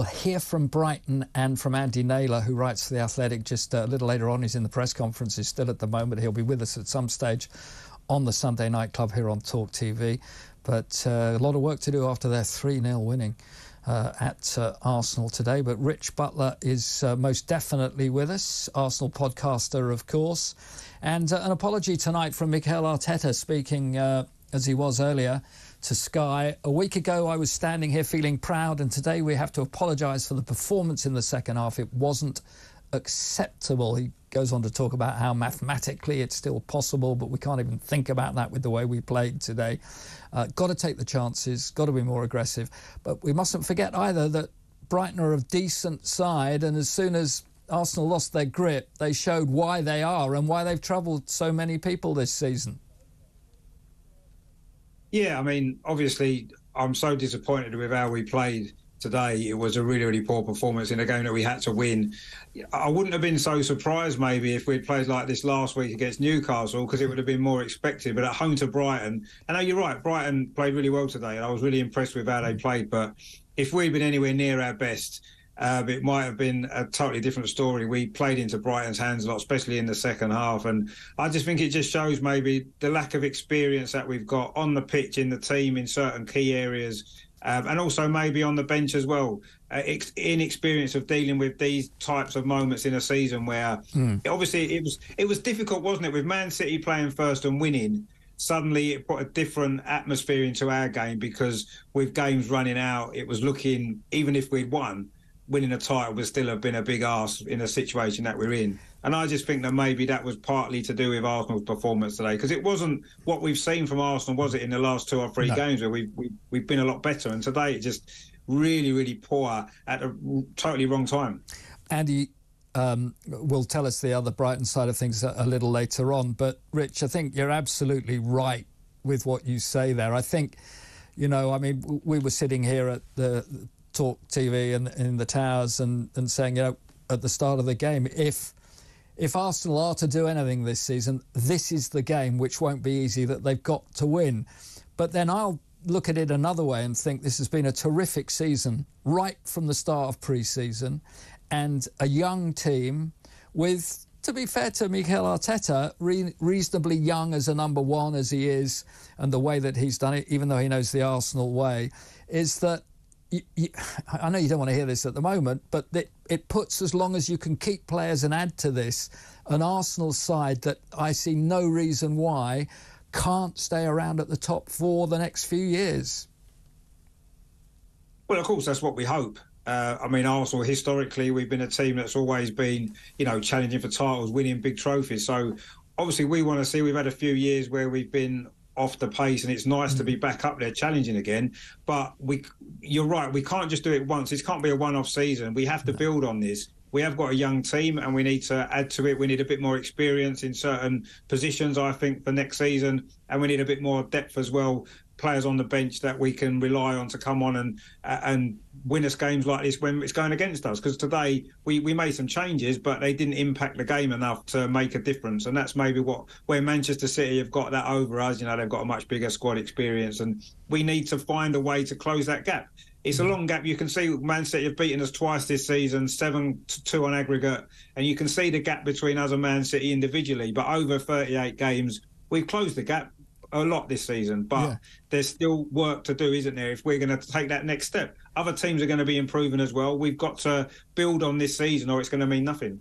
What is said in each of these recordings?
We'll hear from Brighton and from Andy Naylor, who writes for The Athletic just a little later on. He's in the press conference, he's still at the moment. He'll be with us at some stage on the Sunday Night Club here on Talk TV. But uh, a lot of work to do after their 3 0 winning. Uh, at uh, Arsenal today. But Rich Butler is uh, most definitely with us, Arsenal podcaster, of course. And uh, an apology tonight from Mikel Arteta, speaking uh, as he was earlier to Sky. A week ago, I was standing here feeling proud, and today we have to apologise for the performance in the second half. It wasn't acceptable. He goes on to talk about how mathematically it's still possible, but we can't even think about that with the way we played today. Uh, got to take the chances, got to be more aggressive. But we mustn't forget either that Brighton are a decent side, and as soon as Arsenal lost their grip, they showed why they are and why they've troubled so many people this season. Yeah, I mean, obviously, I'm so disappointed with how we played today. It was a really, really poor performance in a game that we had to win. I wouldn't have been so surprised maybe if we'd played like this last week against Newcastle because it would have been more expected. But at home to Brighton, I know you're right, Brighton played really well today, and I was really impressed with how they mm. played. But if we'd been anywhere near our best, uh, it might have been a totally different story. We played into Brighton's hands a lot, especially in the second half. And I just think it just shows maybe the lack of experience that we've got on the pitch, in the team, in certain key areas. Um, and also maybe on the bench as well. Uh, ex- inexperience of dealing with these types of moments in a season where mm. obviously it was it was difficult, wasn't it, with Man City playing first and winning. Suddenly, it put a different atmosphere into our game because with games running out, it was looking even if we'd won, winning a title would still have been a big ask in a situation that we're in. And I just think that maybe that was partly to do with Arsenal's performance today because it wasn't what we've seen from Arsenal, was it, in the last two or three no. games where we've, we, we've been a lot better. And today it just really, really poor at a totally wrong time. Andy um, will tell us the other Brighton side of things a, a little later on. But, Rich, I think you're absolutely right with what you say there. I think, you know, I mean, we were sitting here at the Talk TV and in the towers and, and saying, you know, at the start of the game, if if Arsenal are to do anything this season, this is the game which won't be easy that they've got to win. But then I'll look at it another way and think this has been a terrific season right from the start of pre-season and a young team with to be fair to Mikel Arteta, re- reasonably young as a number one as he is, and the way that he's done it, even though he knows the Arsenal way, is that you, you, I know you don't want to hear this at the moment, but it, it puts, as long as you can keep players and add to this, an Arsenal side that I see no reason why can't stay around at the top for the next few years. Well, of course, that's what we hope. Uh, I mean, Arsenal historically, we've been a team that's always been, you know, challenging for titles, winning big trophies. So obviously, we want to see. We've had a few years where we've been off the pace, and it's nice mm. to be mm. back up there challenging again. But we, you're right, we can't just do it once. It can't be a one-off season. We have to build on this. We have got a young team, and we need to add to it. We need a bit more experience in certain positions, I think, for next season, and we need a bit more depth as well players on the bench that we can rely on to come on and uh, and win us games like this when it's going against us. Because today we, we made some changes, but they didn't impact the game enough to make a difference. And that's maybe what where Manchester City have got that over us. You know, they've got a much bigger squad experience, and we need to find a way to close that gap. It's a mm. long gap. You can see Man City have beaten us twice this season, seven to two on aggregate, and you can see the gap between us and Man City individually. But over 38 games, we've closed the gap a lot this season, but yeah. there's still work to do, isn't there? If we're going to take that next step, other teams are going to be improving as well. We've got to build on this season, or it's going to mean nothing.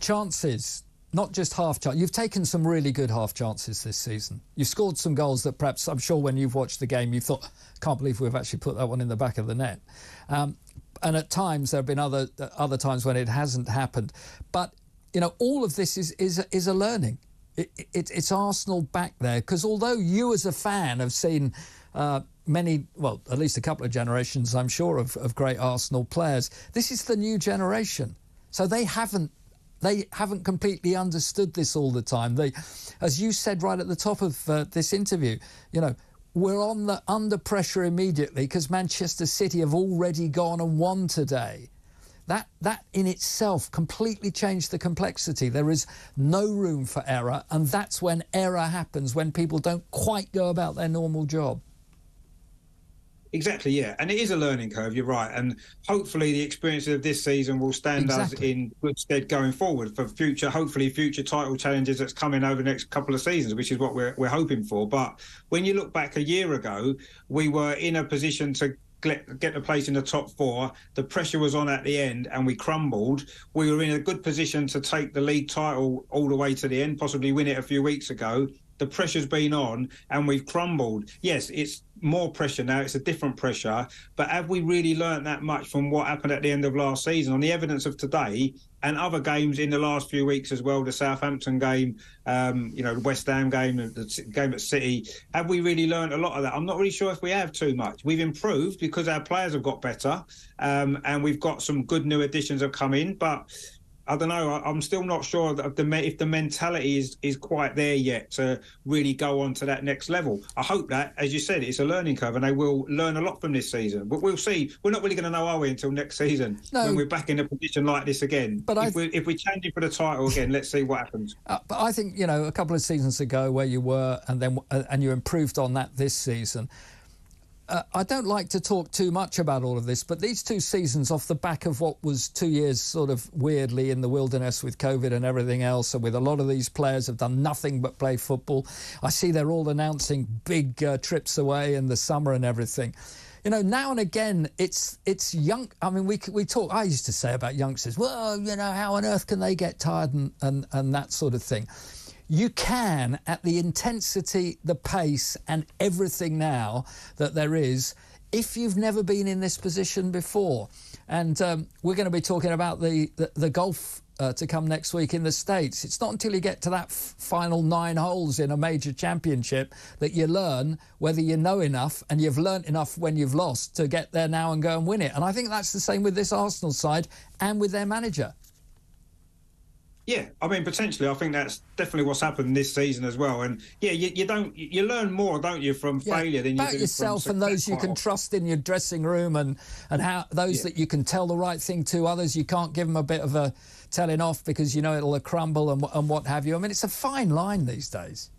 Chances, not just half chance. You've taken some really good half chances this season. You've scored some goals that perhaps I'm sure when you've watched the game, you thought, "Can't believe we've actually put that one in the back of the net." Um, and at times there have been other other times when it hasn't happened, but you know all of this is is is a learning it, it, it's Arsenal back there because although you as a fan have seen uh, many, well, at least a couple of generations, I'm sure, of, of great Arsenal players, this is the new generation. So they haven't they haven't completely understood this all the time. They, as you said right at the top of uh, this interview, you know, we're on the under pressure immediately because Manchester City have already gone and won today. That, that in itself completely changed the complexity. There is no room for error, and that's when error happens, when people don't quite go about their normal job. Exactly, yeah, and it is a learning curve. You're right, and hopefully the experiences of this season will stand exactly. us in good stead going forward for future, hopefully future title challenges that's coming over the next couple of seasons, which is what we're we're hoping for. But when you look back a year ago, we were in a position to get, get the place in the top four. The pressure was on at the end, and we crumbled. We were in a good position to take the league title all the way to the end, possibly win it a few weeks ago. The pressure's been on, and we've crumbled. Yes, it's more pressure now. It's a different pressure. But have we really learnt that much from what happened at the end of last season? On the evidence of today and other games in the last few weeks as well, the Southampton game, um, you know, the West Ham game, the game at City. Have we really learnt a lot of that? I'm not really sure if we have too much. We've improved because our players have got better, um, and we've got some good new additions have come in, but I don't know. I'm still not sure that the if the mentality is is quite there yet to really go on to that next level. I hope that, as you said, it's a learning curve, and they will learn a lot from this season. But we'll see. We're not really going to know, are we, until next season no. when we're back in a position like this again. But if, we're, if we're changing for the title again, let's see what happens. Uh, but I think you know a couple of seasons ago where you were, and then uh, and you improved on that this season uh, I don't like to talk too much about all of this, but these two seasons, off the back of what was two years sort of weirdly in the wilderness with COVID and everything else, and with a lot of these players have done nothing but play football. I see they're all announcing big uh, trips away in the summer and everything. You know, now and again, it's it's young. I mean, we we talk. I used to say about youngsters, well, you know, how on earth can they get tired and and, and that sort of thing you can, at the intensity, the pace, and everything now that there is, if you've never been in this position before. And um, we're going to be talking about the, the, the golf uh, to come next week in the States. It's not until you get to that final nine holes in a major championship that you learn whether you know enough and you've learnt enough when you've lost to get there now and go and win it. And I think that's the same with this Arsenal side and with their manager. Yeah, I mean, potentially, I think that's definitely what's happened this season as well. And yeah, you, you don't you learn more, don't you, from yeah, failure than you do yourself and those you can trust in your dressing room, and and how those yeah. that you can tell the right thing to. Others you can't give them a bit of a telling off because you know it'll crumble and and what have you. I mean, it's a fine line these days.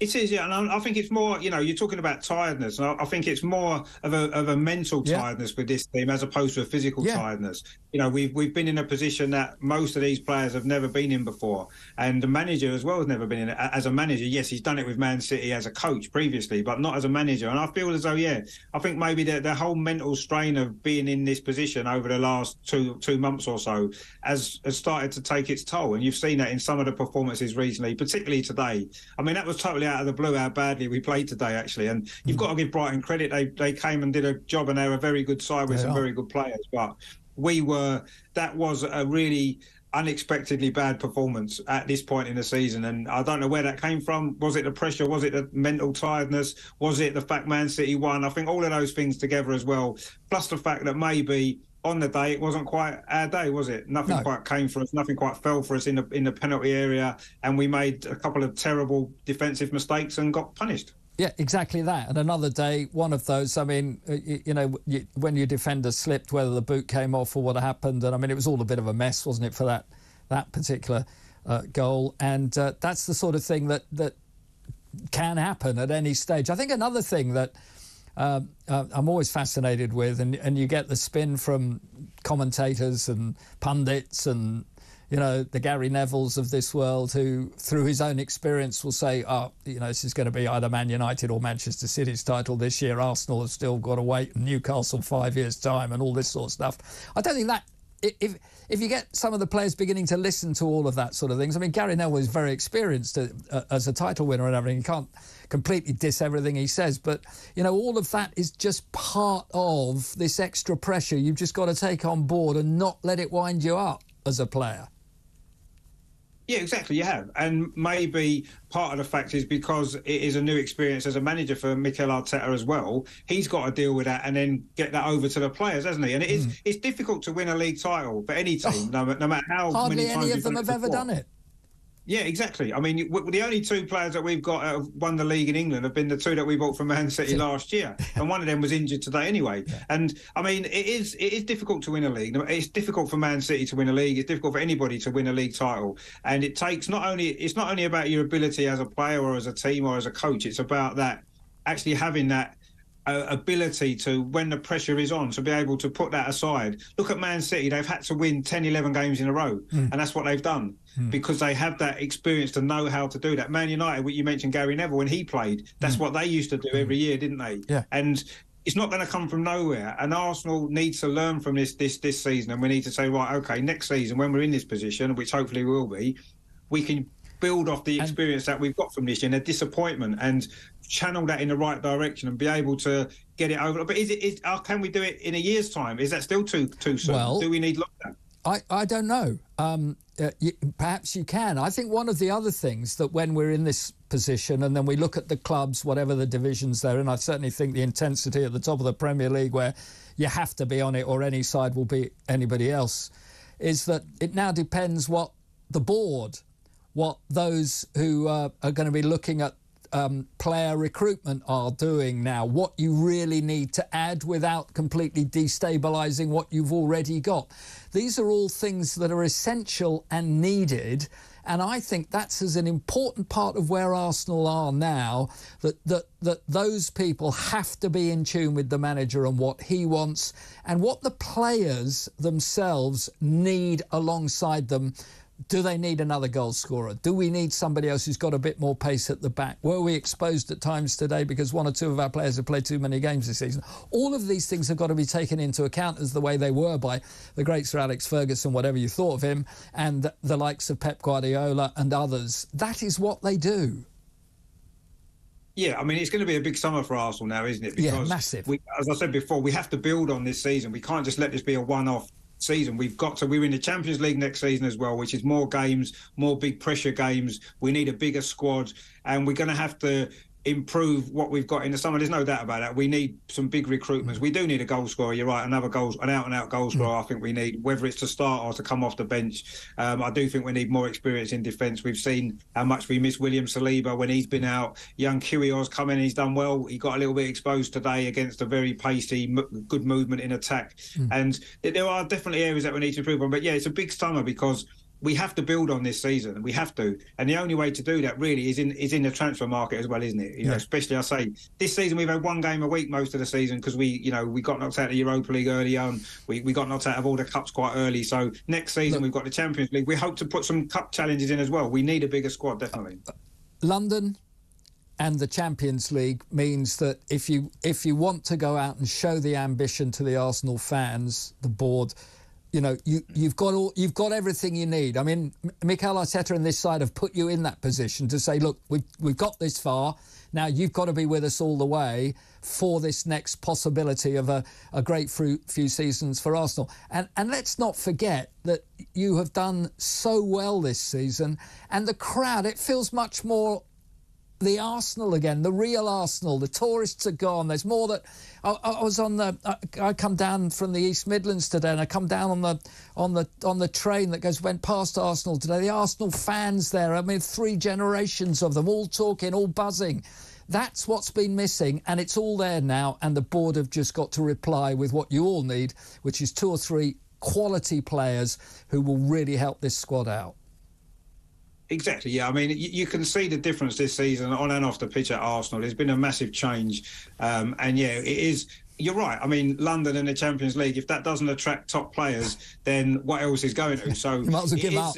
It is, yeah, and I think it's more. You know, you're talking about tiredness, and I think it's more of a of a mental tiredness yeah. with this team as opposed to a physical yeah. tiredness. You know, we've we've been in a position that most of these players have never been in before, and the manager as well has never been in it. As a manager, yes, he's done it with Man City as a coach previously, but not as a manager. And I feel as though, yeah, I think maybe the, the whole mental strain of being in this position over the last two two months or so has has started to take its toll, and you've seen that in some of the performances recently, particularly today. I mean, that was totally out of the blue how badly we played today, actually. And you've mm. got to give Brighton credit; they they came and did a job, and they're a very good side with they some are. very good players. But we were that was a really unexpectedly bad performance at this point in the season. And I don't know where that came from. Was it the pressure? Was it the mental tiredness? Was it the fact Man City won? I think all of those things together as well, plus the fact that maybe on the day, it wasn't quite our day, was it? Nothing no. quite came for us. Nothing quite fell for us in the in the penalty area, and we made a couple of terrible defensive mistakes and got punished. Yeah, exactly that. And another day, one of those. I mean, you, you know, you, when your defender slipped, whether the boot came off or what happened, and I mean, it was all a bit of a mess, wasn't it, for that that particular uh, goal? And uh, that's the sort of thing that that can happen at any stage. I think another thing that uh, uh, I'm always fascinated with, and, and you get the spin from commentators and pundits and you know the Gary Nevilles of this world, who through his own experience will say, "Oh, you know, this is going to be either Man United or Manchester City's title this year. Arsenal have still got to wait, Newcastle five years time, and all this sort of stuff." I don't think that if if you get some of the players beginning to listen to all of that sort of things, I mean, Gary Neville is very experienced uh, uh, as a title winner and everything. You can't completely diss everything he says, but you know, all of that is just part of this extra pressure you've just got to take on board and not let it wind you up as a player. Yeah, exactly. You have, and maybe part of the fact is because it is a new experience as a manager for Mikel Arteta as well. He's got to deal with that and then get that over to the players, hasn't he? And it is mm. it's difficult to win a league title for any team, oh, no, no, matter how hardly many any of them have ever done it. Yeah, exactly. I mean, the only two players that we've got have won the league in England have been the two that we bought from Man City last year, and one of them was injured today anyway. Yeah. And I mean, it is it is difficult to win a league. It's difficult for Man City to win a league. It's difficult for anybody to win a league title. And it takes not only it's not only about your ability as a player or as a team or as a coach. It's about that actually having that uh, ability to, when the pressure is on, to be able to put that aside. Look at Man City; they've had to win 10, 11 games in a row, mm. and that's what they've done mm. because they have that experience to know how to do that. Man United, what you mentioned, Gary Neville, when he played, that's mm. what they used to do every year, didn't they? Yeah. And it's not going to come from nowhere. And Arsenal needs to learn from this this this season, and we need to say, right, okay, next season when we're in this position, which hopefully we will be, we can build off the experience and, that we've got from this year and the disappointment and channel that in the right direction and be able to get it over. But is it? Is, uh, can we do it in a year's time? Is that still too too soon? Well, do we need lockdown? I, I don't know. Um, uh, you, perhaps you can. I think one of the other things that when we're in this position and then we look at the clubs, whatever the divisions they're in, I certainly think the intensity at the top of the Premier League, where you have to be on it or any side will beat anybody else, is that it now depends what the board, what those who uh, are going to be looking at um, player recruitment are doing now, what you really need to add without completely destabilising what you've already got. These are all things that are essential and needed. And I think that's as an important part of where Arsenal are now that, that, that those people have to be in tune with the manager and what he wants and what the players themselves need alongside them do they need another goal scorer? Do we need somebody else who's got a bit more pace at the back? Were we exposed at times today because one or two of our players have played too many games this season? All of these things have got to be taken into account as the way they were by the great Sir Alex Ferguson, whatever you thought of him, and the likes of Pep Guardiola and others. That is what they do. Yeah, I mean, it's going to be a big summer for Arsenal now, isn't it? Because yeah, massive. We, as I said before, we have to build on this season. We can't just let this be a one off season. We've got to, we're in the Champions League next season as well, which is more games, more big pressure games. We need a bigger squad, and we're going to have to improve what we've got in the summer. There's no doubt about that. We need some big recruitments. We do need a goal scorer. You're right. Another goal, an out and out goal scorer. I think we need, whether it's to start or to come off the bench. Um, I do think we need more experience in defence. We've seen how much we miss William Saliba when he's been out. Young Kiwior come in. He's done well. He got a little bit exposed today against a very pacey, good movement in attack. Mm. And there are definitely areas that we need to improve on. But yeah, it's a big summer because we have to build on this season. We have to, and the only way to do that really is in is in the transfer market as well, isn't it? You yeah. know, especially I say this season we've had one game a week most of the season because we, you know, we got knocked out of the Europa League early on. We we got knocked out of all the cups quite early. So next season Look, we've got the Champions League. We hope to put some cup challenges in as well. We need a bigger squad, definitely. Uh, uh, London and the Champions League means that if you if you want to go out and show the ambition to the Arsenal fans, the board you know, you, you've got all, you've got everything you need. I mean, Mikel Arteta and this side have put you in that position to say, look, we've, we've got this far. Now you've got to be with us all the way for this next possibility of a, a great few, few seasons for Arsenal. And, and let's not forget that you have done so well this season, and the crowd, it feels much more the Arsenal again, the real Arsenal. The tourists are gone. There's more that. I, I was on the. I, I, come down from the East Midlands today, and I come down on the on the on the train that goes went past Arsenal today. The Arsenal fans there. I mean, three generations of them, all talking, all buzzing. That's what's been missing, and it's all there now. And the board have just got to reply with what you all need, which is two or three quality players who will really help this squad out. Exactly. Yeah. I mean, you, you, can see the difference this season on and off the pitch at Arsenal. There's been a massive change, um, and yeah, it is. You're right. I mean, London and the Champions League. If that doesn't attract top players, then what else is going to? So you might as well give up.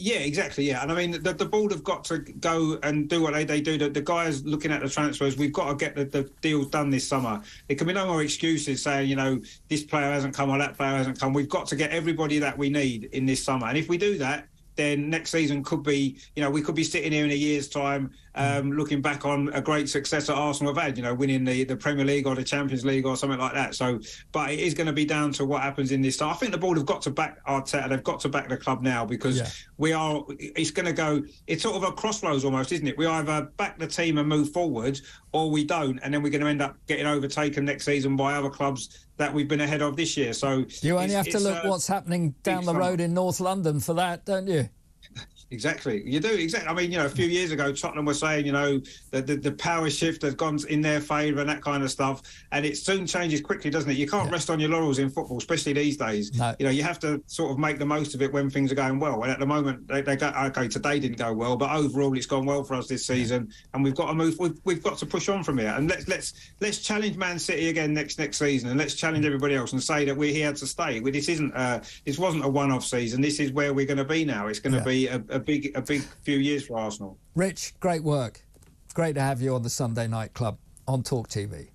Yeah, exactly. Yeah, and I mean, the, the board have got to go and do what they, they do. The, the guys looking at the transfers, we've got to get the, the deals done this summer. There can be no more excuses saying, you know, this player hasn't come or that player hasn't come. We've got to get everybody that we need in this summer. And if we do that, then next season could be, you know, we could be sitting here in a year's time um, looking back on a great success that Arsenal have had, you know, winning the, the Premier League or the Champions League or something like that. So, but it is going to be down to what happens in this. I think the board have got to back Arteta. They've got to back the club now because yeah. we are. It's going to go. It's sort of a crossroads almost, isn't it? We either back the team and move forward, or we don't, and then we're going to end up getting overtaken next season by other clubs that we've been ahead of this year. So you only have to look uh, what's happening down the road in North London for that, don't you? Exactly, you do exactly. I mean, you know, a few years ago, Tottenham were saying, you know, that the, the power shift has gone in their favour and that kind of stuff, and it soon changes quickly, doesn't it? You can't yeah. rest on your laurels in football, especially these days. No. You know, you have to sort of make the most of it when things are going well. And at the moment, they, they go okay. Today didn't go well, but overall, it's gone well for us this season, and we've got to move. We've, we've got to push on from here, and let's let's let's challenge Man City again next next season, and let's challenge everybody else and say that we're here to stay. This isn't uh, this wasn't a one-off season. This is where we're going to be now. It's going to yeah. be a, a a big a big few years for Arsenal. Rich, great work. Great to have you on the Sunday Night Club on Talk TV.